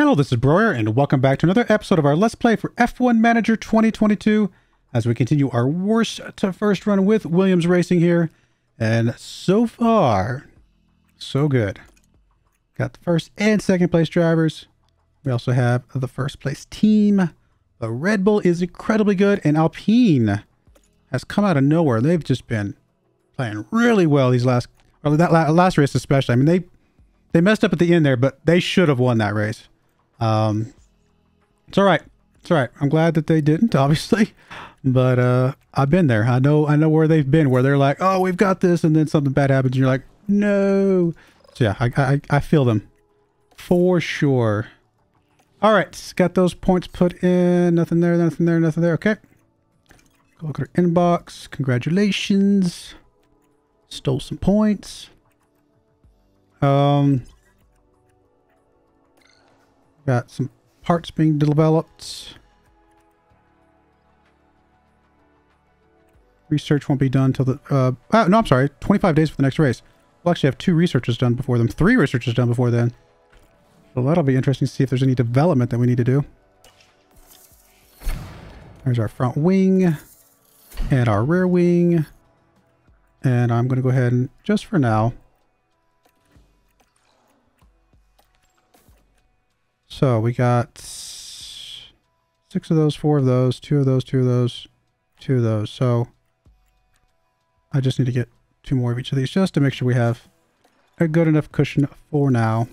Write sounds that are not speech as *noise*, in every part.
Hello, this is Broyar, and welcome back to another episode of our Let's Play for F1 Manager 2022 as we continue our worst to first run with Williams Racing here. And so far, so good. Got the first and second place drivers. We also have the first place team. The Red Bull is incredibly good, and Alpine has come out of nowhere. They've just been playing really well these last, well, that last race especially. I mean, they they messed up at the end there, but they should have won that race. Um, it's all right. It's all right. I'm glad that they didn't, *laughs* obviously, but uh, I've been there. I know. I know where they've been, where they're like, "Oh, we've got this," and then something bad happens, and you're like, "No." So yeah, I I, I feel them for sure. All right, got those points put in. Nothing there. Nothing there. Nothing there. Okay. Go look at our inbox. Congratulations. Stole some points. Um, got some parts being developed. Research won't be done until the, uh, ah, no, I'm sorry, 25 days for the next race. We'll actually have two researchers done before them, three researchers done before then. So that'll be interesting to see if there's any development that we need to do. There's our front wing and our rear wing. And I'm going to go ahead and, just for now, So we got six of those, four of those, two of those, two of those, two of those. So I just need to get two more of each of these just to make sure we have a good enough cushion for now.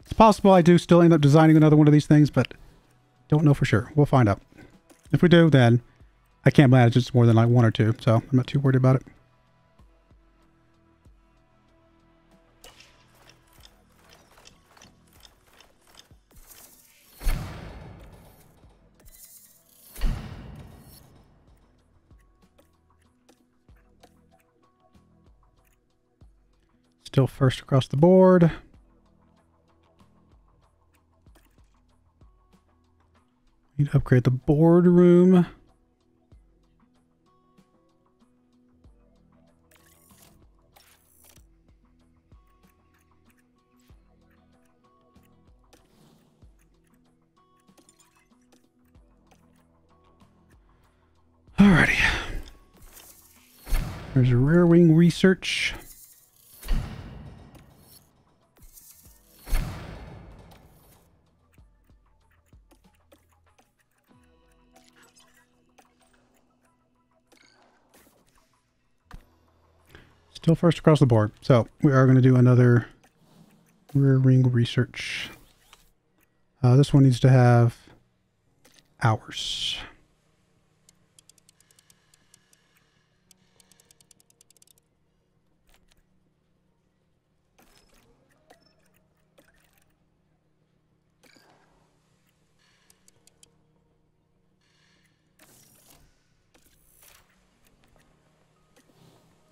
It's possible I do still end up designing another one of these things, but don't know for sure. We'll find out. If we do, then I can't manage it's more than like one or two, so I'm not too worried about it. Still first across the board. Need to upgrade the boardroom. Alrighty. There's a rear wing research. Still first across the board. So we are going to do another rear wing research. Uh, this one needs to have hours.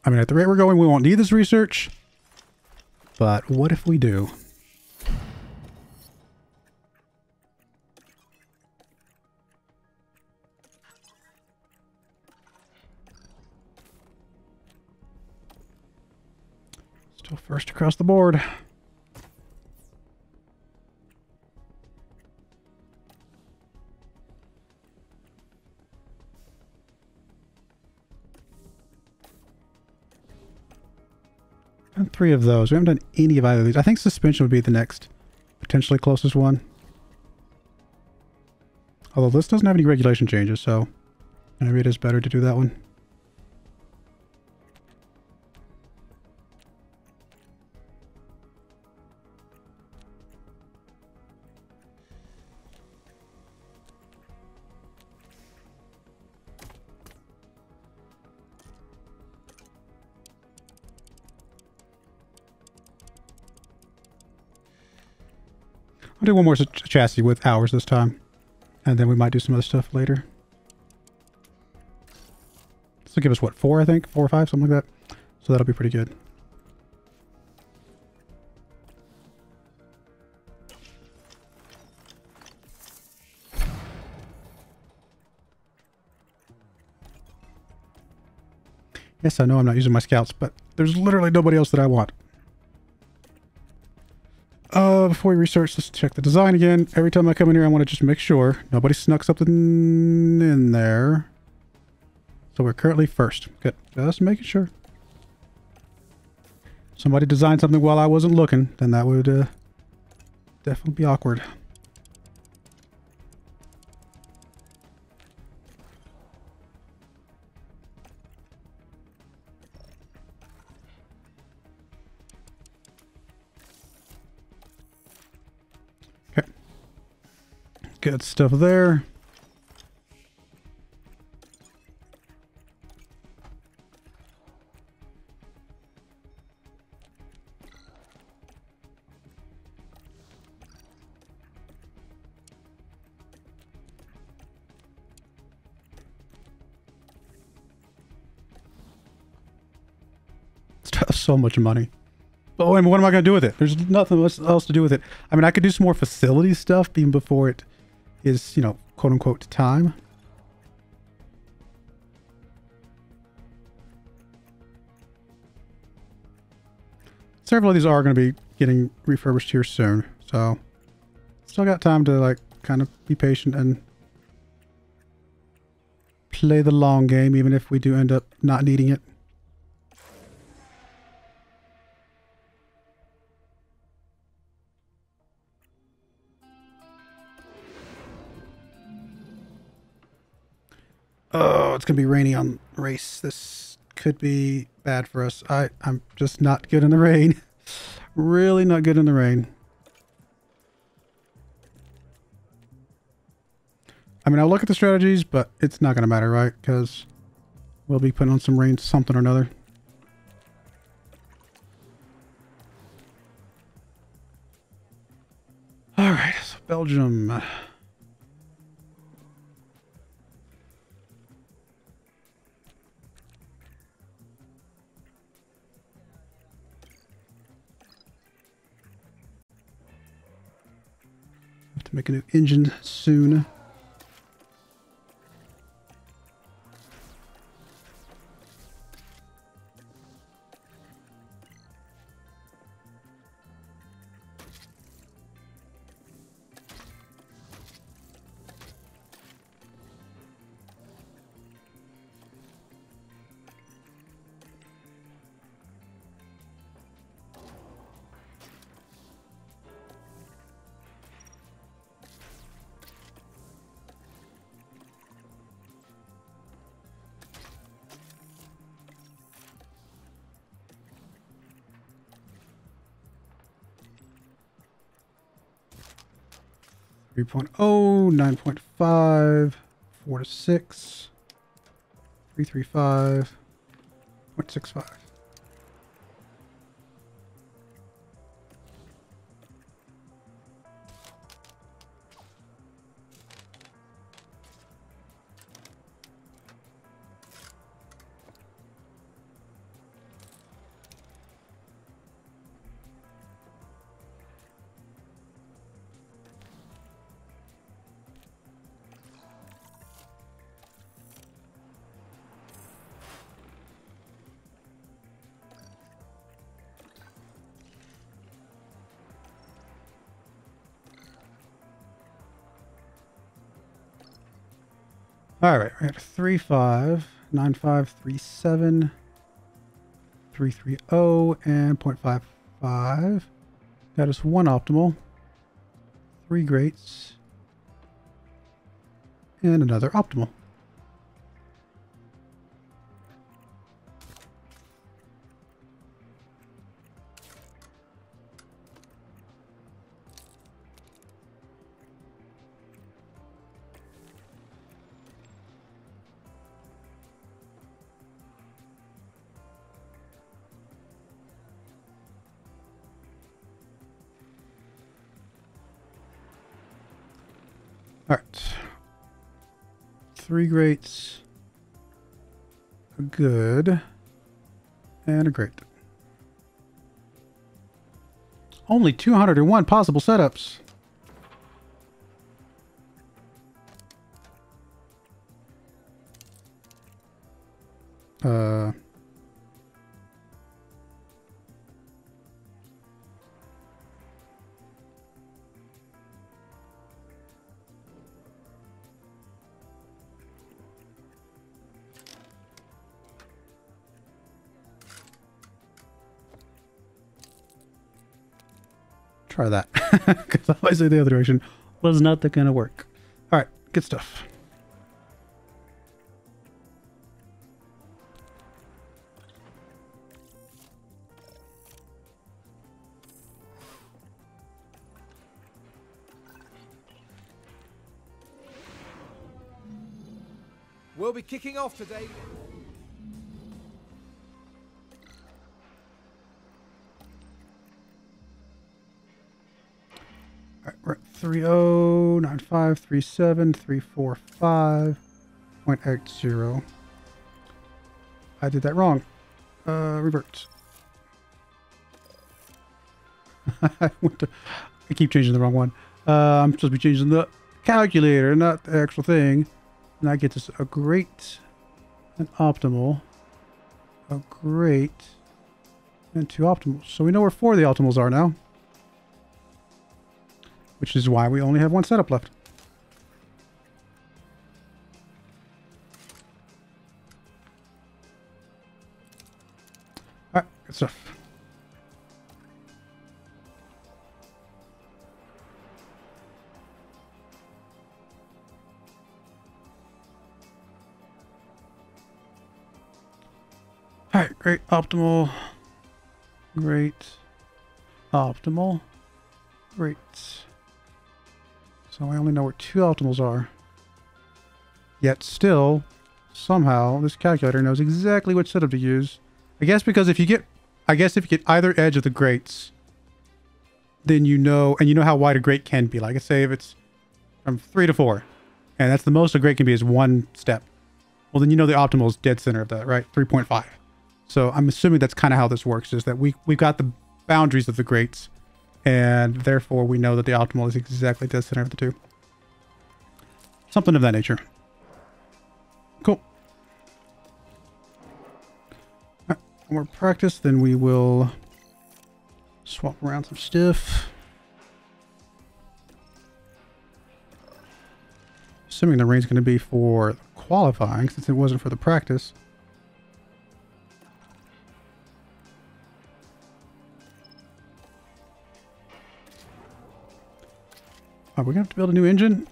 I mean, at the rate we're going, we won't need this research. But what if we do? Still first across the board. Done three of those. We haven't done any of either of these. I think suspension would be the next potentially closest one. Although this doesn't have any regulation changes, so maybe it is better to do that one. I'll do one more ch chassis with hours this time. And then we might do some other stuff later. Will give us, what, four, I think? Four or five, something like that. So that'll be pretty good. Yes, I know I'm not using my scouts, but there's literally nobody else that I want. Uh, before we research, let's check the design again. Every time I come in here, I want to just make sure nobody snuck something in there. So we're currently first. Good. Just making sure. Somebody designed something while I wasn't looking, then that would uh, definitely be awkward. Good stuff there. *laughs* so much money. But oh, mean, what am I going to do with it? There's nothing else to do with it. I mean, I could do some more facility stuff even before it is, you know, quote unquote time. Several of these are going to be getting refurbished here soon. So still got time to like kind of be patient and play the long game, even if we do end up not needing it. It's going to be rainy on race. This could be bad for us. I, I'm just not good in the rain. *laughs* really not good in the rain. I mean, I'll look at the strategies, but it's not going to matter, right? Because we'll be putting on some rain something or another. All right, so Belgium. Make a new engine soon. 3.0, 9.5, 4 to 6, 335, 0.65. All right, we're at 3 5, 9 5, 3 7, 3 3 0, and 0.55. That is one optimal, three greats, and another optimal. Three greats, a good, and a great. Only 201 possible setups. *laughs* Because say the other direction was not the kind of work. All right, good stuff. We'll be kicking off today. Right, we're at 309537 I did that wrong. Uh, revert. *laughs* I, to, I keep changing the wrong one. Uh, I'm supposed to be changing the calculator, not the actual thing. And that gets us a great, an optimal, a great, and two optimals. So we know where four of the optimals are now. Which is why we only have one setup left. Alright, good stuff. Alright, great, optimal, great, optimal, great. So I only know where two optimals are. Yet still, somehow, this calculator knows exactly which setup to use. I guess because if you get, I guess if you get either edge of the greats, then you know, and you know how wide a great can be. Like I say, if it's from three to four, and that's the most a great can be is one step. Well, then you know the optimal is dead center of that, right? 3.5. So I'm assuming that's kind of how this works, is that we, we've got the boundaries of the greats, and therefore we know that the optimal is exactly dead center of the two. Something of that nature. Cool. Right, more practice, then we will swap around some stuff. Assuming the rain's going to be for qualifying, since it wasn't for the practice. Are we going to have to build a new engine?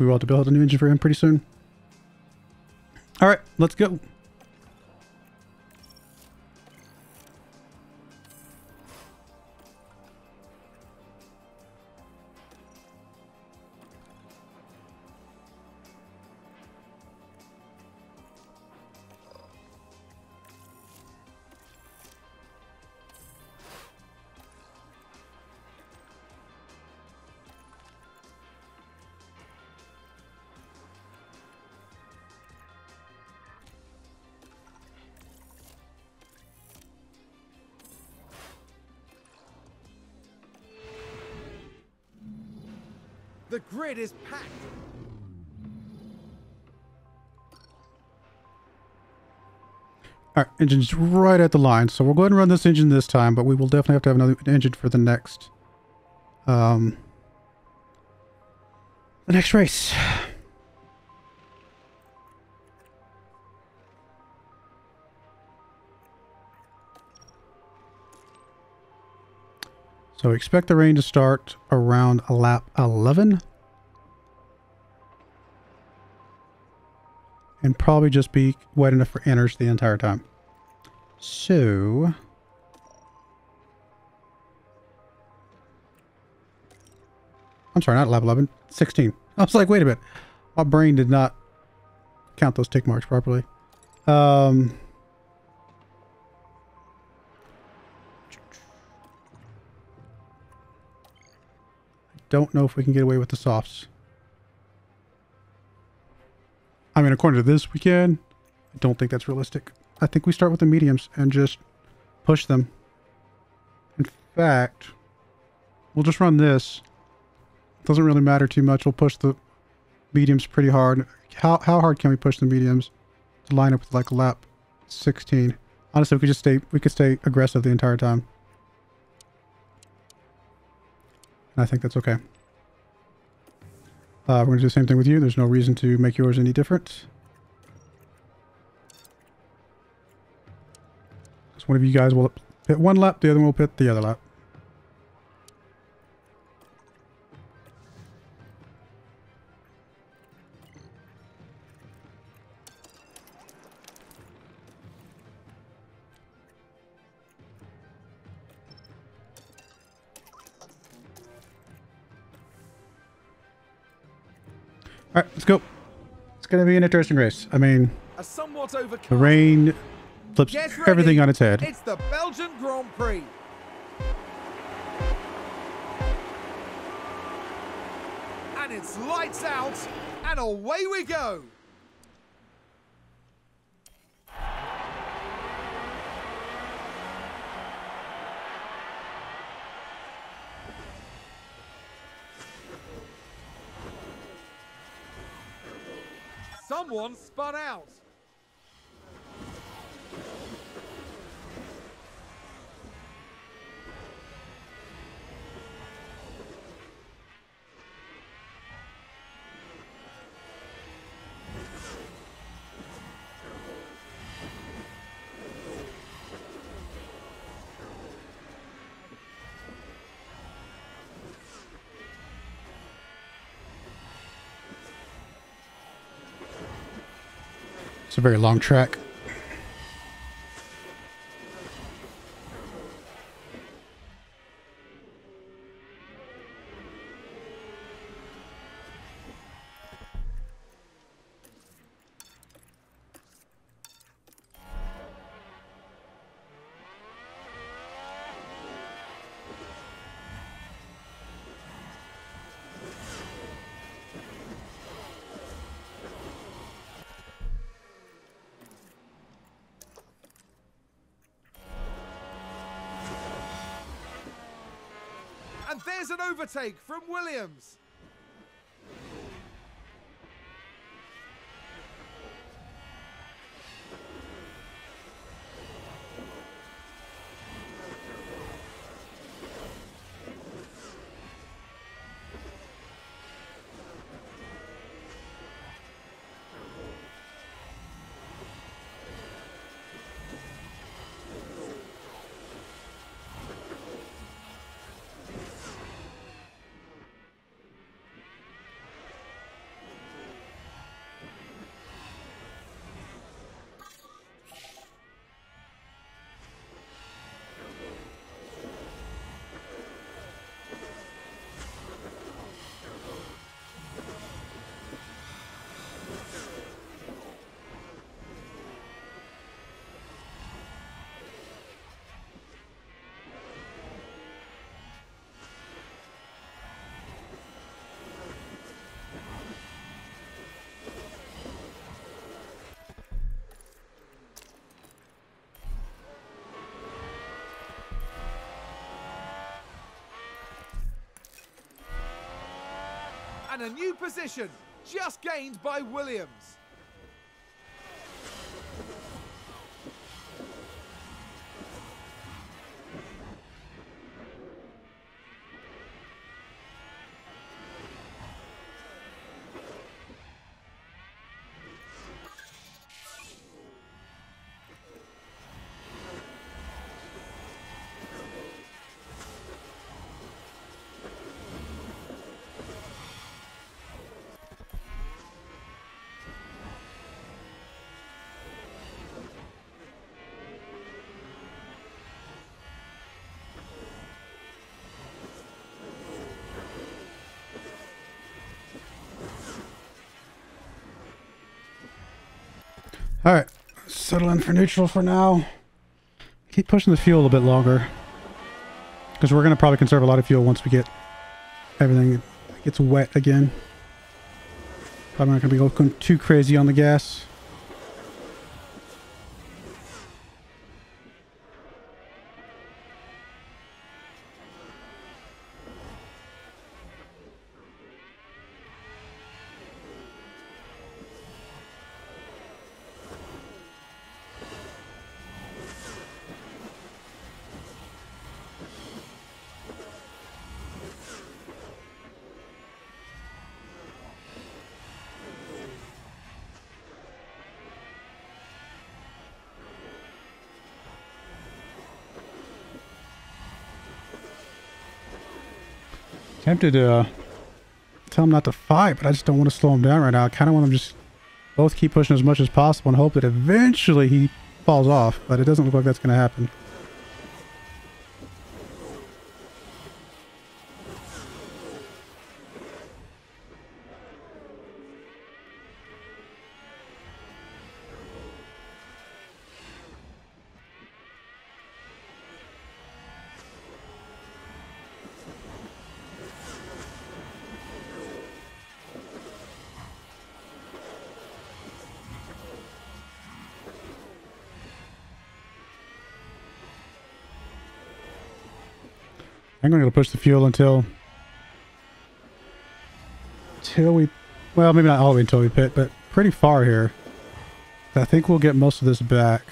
We will have to build a new engine for him pretty soon. All right, let's go. The grid is packed. All right, engine's right at the line. So we'll go ahead and run this engine this time, but we will definitely have to have another engine for the next, um, the next race. So expect the rain to start around lap 11. And probably just be wet enough for inners the entire time. So... I'm sorry, not lap 11, 16. *laughs* I was like, wait a minute. My brain did not count those tick marks properly. Um... don't know if we can get away with the softs. I mean, according to this, we can. I don't think that's realistic. I think we start with the mediums and just push them. In fact, we'll just run this. Doesn't really matter too much. We'll push the mediums pretty hard. How, how hard can we push the mediums to line up with like lap 16? Honestly, we could just stay, we could stay aggressive the entire time. I think that's okay. Uh, we're going to do the same thing with you. There's no reason to make yours any different. So one of you guys will pit one lap, the other one will pit the other lap. Going to be an interesting race. I mean, the rain flips Get ready. everything on its head. It's the Belgian Grand Prix. And it's lights out, and away we go. Someone spun out. It's a very long track. There's an overtake from Williams. And a new position just gained by Williams. All right, settle in for neutral for now. Keep pushing the fuel a bit longer. Because we're going to probably conserve a lot of fuel once we get everything gets wet again. Probably not going to be going too crazy on the gas. Tempted to uh, tell him not to fight, but I just don't want to slow him down right now. I kind of want to just both keep pushing as much as possible and hope that eventually he falls off, but it doesn't look like that's going to happen. I'm going to push the fuel until until we well maybe not all the way until we pit but pretty far here. I think we'll get most of this back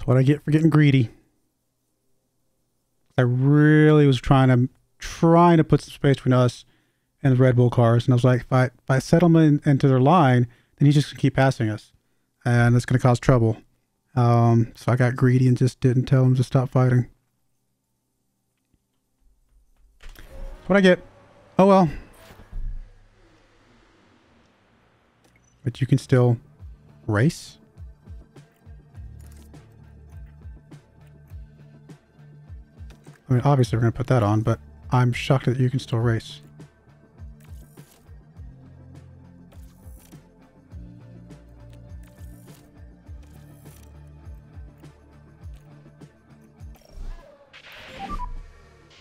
That's what I get for getting greedy. I really was trying to trying to put some space between us and the Red Bull cars, and I was like, if I if I settle in, into their line, then he's just gonna keep passing us, and it's gonna cause trouble. Um, so I got greedy and just didn't tell him to stop fighting. That's what I get. Oh well. But you can still race. I mean, obviously we're going to put that on, but I'm shocked that you can still race.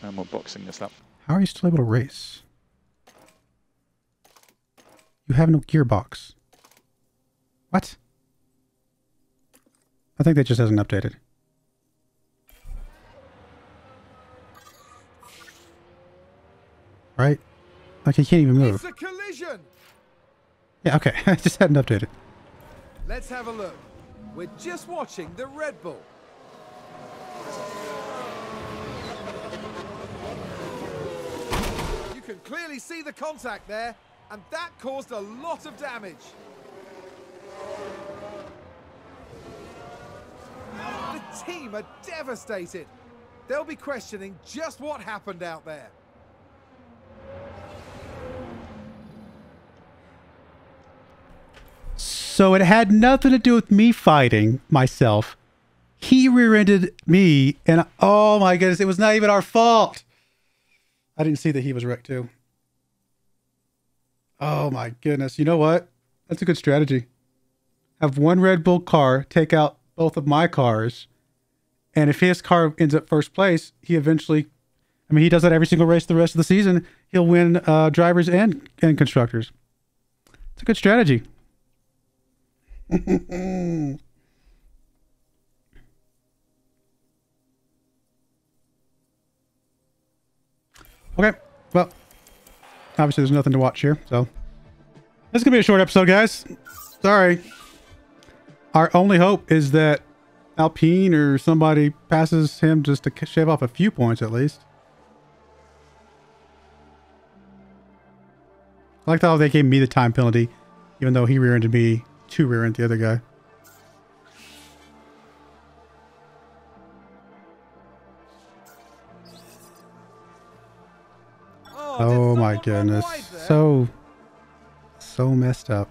And we're boxing this up. How are you still able to race? You have no gearbox. What? I think that just hasn't updated. Right? Like he can't even move. It's a collision. Yeah, okay. *laughs* I just hadn't updated. Let's have a look. We're just watching the Red Bull. You can clearly see the contact there, and that caused a lot of damage. The team are devastated. They'll be questioning just what happened out there. So it had nothing to do with me fighting myself. He rear-ended me, and oh my goodness, it was not even our fault. I didn't see that he was wrecked too. Oh my goodness. You know what? That's a good strategy. Have one Red Bull car take out both of my cars. And if his car ends up first place, he eventually, I mean, he does that every single race the rest of the season. He'll win uh, drivers and, and constructors. It's a good strategy. *laughs* okay. Well, obviously there's nothing to watch here, so this is gonna be a short episode, guys. Sorry. Our only hope is that Alpine or somebody passes him just to shave off a few points at least. I like how they gave me the time penalty, even though he rear-ended me to rear-end the other guy. did Oh, oh my goodness. So, so messed up.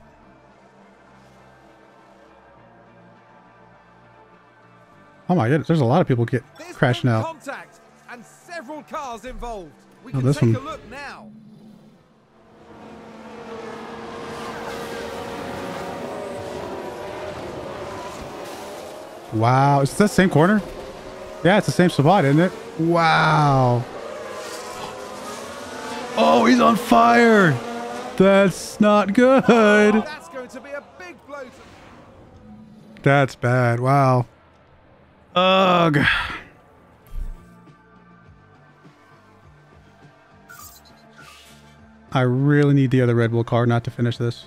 Oh my goodness, there's a lot of people get There's crashing out. Contact and several cars involved. We Oh, can this take one- a look now. Wow. Is that the same corner? Yeah, it's the same spot, isn't it? Wow. Oh, he's on fire. That's not good. Oh, that's going to be a big blow to... That's bad. Wow. Ugh. I really need the other Red Bull car not to finish this.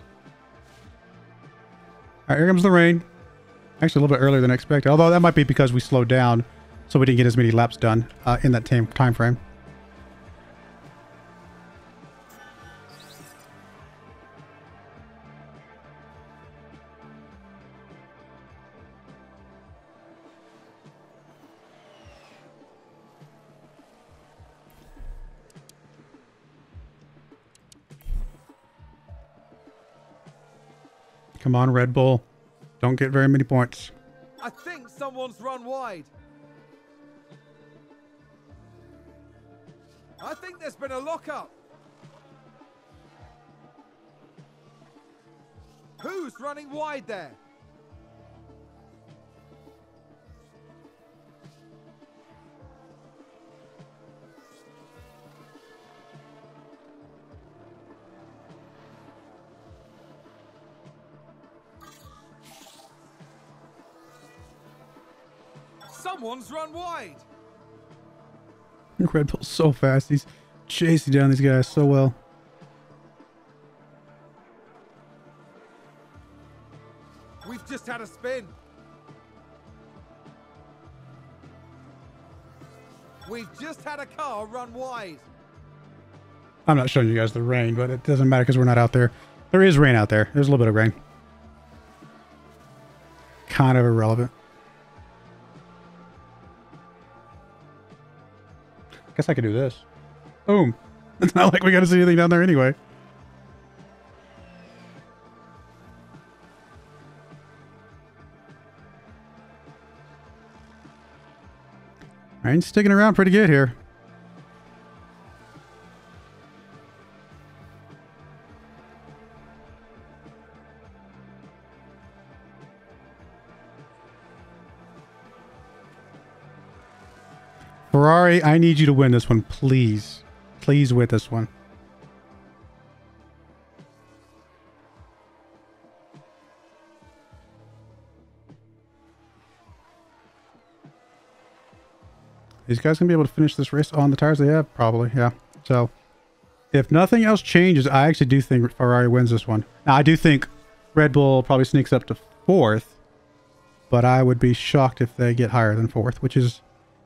All right, here comes the rain. Actually, a little bit earlier than expected. Although that might be because we slowed down, so we didn't get as many laps done uh, in that time time frame. Come on, Red Bull. Don't get very many points. I think someone's run wide. I think there's been a lockup. Who's running wide there? Someone's run wide. Red Bull's so fast. He's chasing down these guys so well. We've just had a spin. We've just had a car run wide. I'm not showing you guys the rain, but it doesn't matter because we're not out there. There is rain out there. There's a little bit of rain. Kind of irrelevant. I guess I could do this. Boom. *laughs* It's not like we got to see anything down there anyway. Rain's sticking around pretty good here. I need you to win this one, please. Please win this one. These guys gonna be able to finish this race on the tires they have? Probably, yeah. So, if nothing else changes, I actually do think Ferrari wins this one. Now, I do think Red Bull probably sneaks up to fourth, but I would be shocked if they get higher than fourth, which is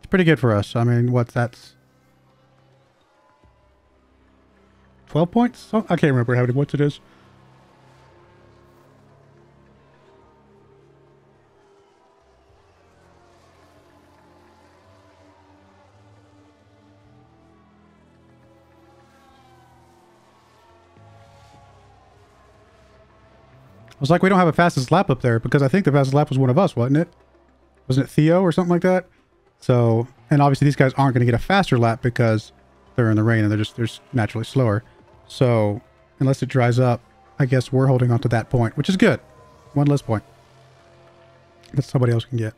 it's pretty good for us. I mean, what that's 12 points? Oh, I can't remember how many points it is. I was like, we don't have a fastest lap up there because I think the fastest lap was one of us, wasn't it? Wasn't it Theo or something like that? So, and obviously these guys aren't going to get a faster lap because they're in the rain and they're just they're just naturally slower. So, unless it dries up, I guess we're holding on to that point, which is good. One less point that somebody else can get.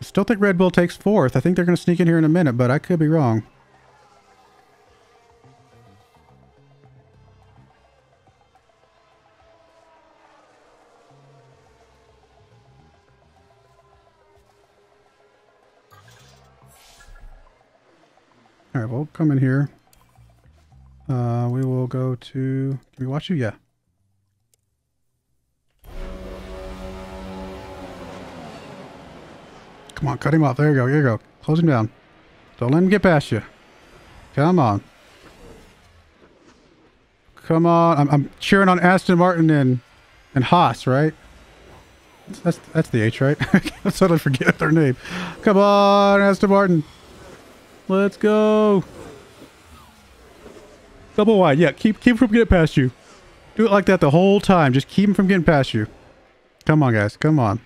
I still think Red Bull takes fourth. I think they're going to sneak in here in a minute, but I could be wrong. Come in here. Uh, we will go to. Can we watch you? Yeah. Come on, cut him off. There you go. There you go. Close him down. Don't let him get past you. Come on. Come on. I'm, I'm cheering on Aston Martin and and Haas, right? That's that's the H, right? *laughs* I suddenly forget their name. Come on, Aston Martin. Let's go. Double wide. Yeah, keep keep from getting past you. Do it like that the whole time. Just keep him from getting past you. Come on, guys. Come on.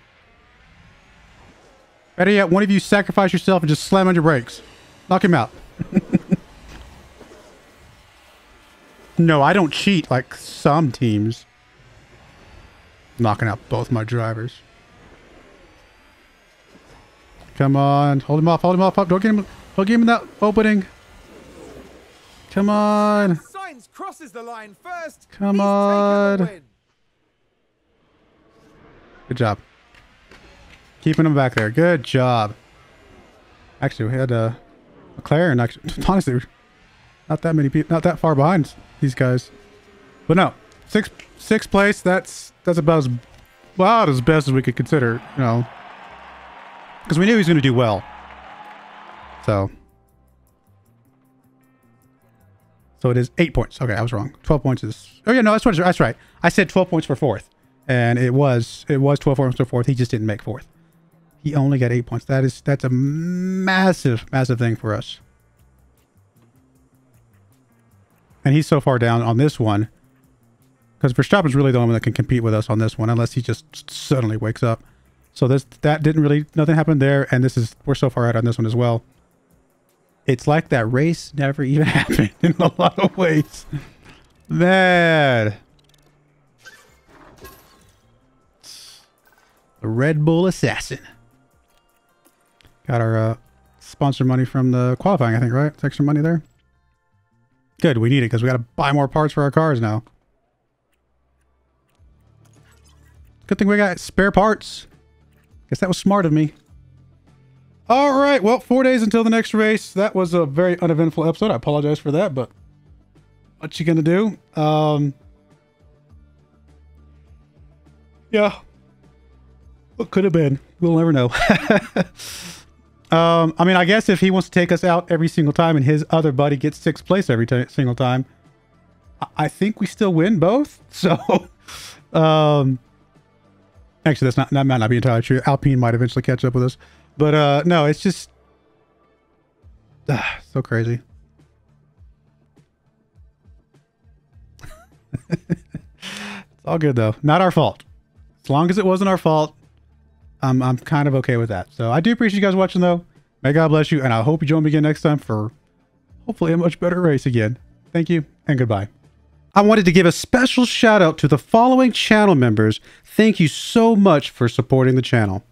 Better yet, one of you sacrifice yourself and just slam on your brakes. Knock him out. *laughs* No, I don't cheat like some teams. Knocking out both my drivers. Come on. Hold him off. Hold him off. Don't get him. Don't give him that opening. Come on. Sainz crosses the line first. Come He's on. Good job. Keeping him back there. Good job. Actually, we had uh, McLaren. Actually, *laughs* honestly, not that many people, not that far behind these guys. But no, sixth sixth place. That's that's about as about as best as we could consider. You know, because we knew he was going to do well. So. So it is eight points. Okay, I was wrong. Twelve points is. Oh yeah, no, that's what. That's right. I said twelve points for fourth, and it was it was twelve points for fourth. He just didn't make fourth. He only got eight points. That is that's a massive, massive thing for us. And he's so far down on this one because Verstappen's really the only one that can compete with us on this one, unless he just suddenly wakes up. So this that didn't really nothing happened there, and this is we're so far out on this one as well. It's like that race never even *laughs* happened in a lot of ways. Man. The Red Bull Assassin. Got our uh, sponsor money from the qualifying, I think, right? It's extra money there. Good, we need it because we got to buy more parts for our cars now. Good thing we got spare parts. Guess that was smart of me. All right, well, four days until the next race. That was a very uneventful episode. I apologize for that, but what you gonna do? Um, yeah, what could have been? We'll never know. *laughs* um, I mean, I guess if he wants to take us out every single time and his other buddy gets sixth place every single time, I-, I think we still win both. *laughs* So, um, actually, that's not that might not be entirely true. Alpine might eventually catch up with us, but uh, no, it's just ah, so crazy. *laughs* it's all good though. Not our fault. As long as it wasn't our fault, I'm I'm kind of okay with that. So I do appreciate you guys watching though. May God bless you, and I hope you join me again next time for hopefully a much better race again. Thank you and goodbye. I wanted to give a special shout out to the following channel members. Thank you so much for supporting the channel.